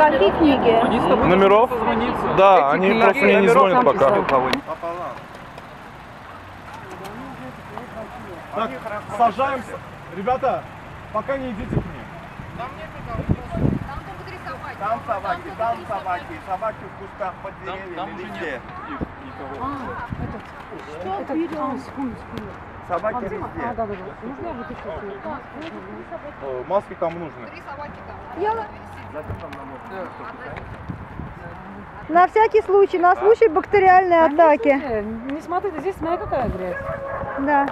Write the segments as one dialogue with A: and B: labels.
A: Какие книги?
B: Они с тобой
C: Номеров? Да,
B: Эти
C: они просто мне не звонят пока. Так, сажаемся. Ребята, пока не идите к ним.
D: Там собаки, там собаки, собаки в кустах под
B: Там,
D: деревьями,
B: там
D: везде.
B: нет их никого.
E: Это, а, секунду, секунду.
D: Собаки
E: А,
D: везде.
E: да, да, да. Нужно я выписать?
C: Э, Маски кому нужны?
A: На всякий случай, на случай бактериальной атаки.
E: Слушай, Не смотри, здесь смотри, какая грязь.
A: Да.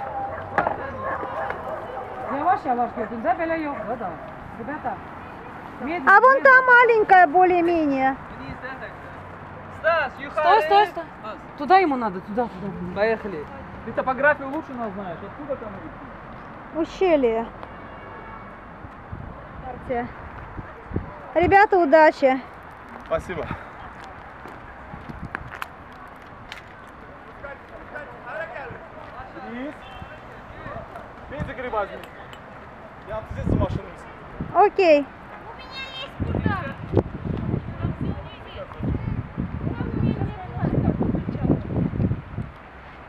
E: Götür. Da böyle yok. Да, да. Ребята. медленно,
A: А вон та маленькая более-менее.
B: Стас,
E: Стой, стой, стой. Туда ему надо, туда, туда.
B: Поехали. Ты топографию лучше нас знаешь. Откуда там идти?
A: Ущелье. Карте. Ребята, удачи.
C: Спасибо. Денис, Петя Грибазин. Я здесь за машиной.
A: Окей.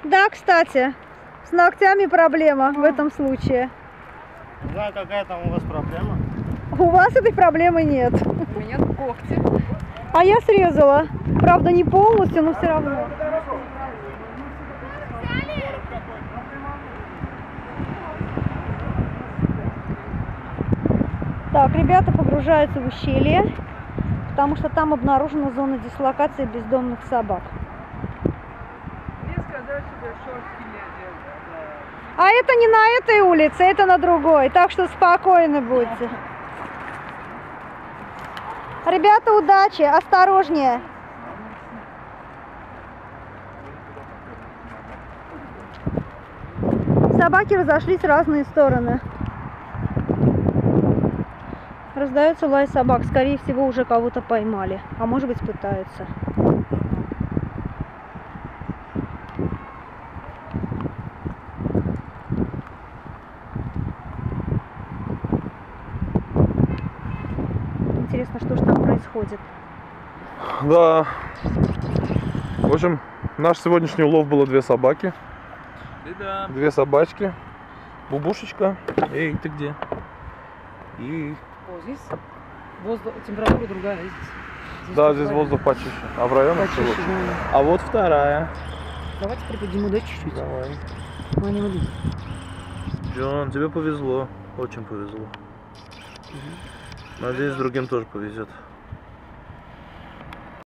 A: Да, кстати, с ногтями проблема в этом случае.
D: Не знаю, какая там у вас проблема.
A: У вас этой проблемы нет.
E: У меня когти.
A: А я срезала. Правда, не полностью, но все равно. Так, ребята погружаются в ущелье, потому что там обнаружена зона дислокации бездомных собак. А это не на этой улице, это на другой, так что спокойно будьте. Ребята, удачи, осторожнее. Собаки разошлись в разные стороны. Раздается лай собак. Скорее всего, уже кого-то поймали. А может быть, пытаются. Интересно, что же там происходит.
C: Да. В общем, наш сегодняшний улов было две собаки.
B: Беда.
C: Две собачки. Бубушечка. Эй, ты где? И...
E: О, здесь воздух, температура другая. Здесь, здесь
C: Да, здесь
E: правильно.
C: воздух почище. А в районах
E: Почище,
C: лучше.
E: да.
C: А вот вторая.
E: Давайте приподниму, да, чуть-чуть.
C: Давай.
E: Они вот здесь.
C: Джон, тебе повезло. Очень повезло. Надеюсь, другим тоже повезет.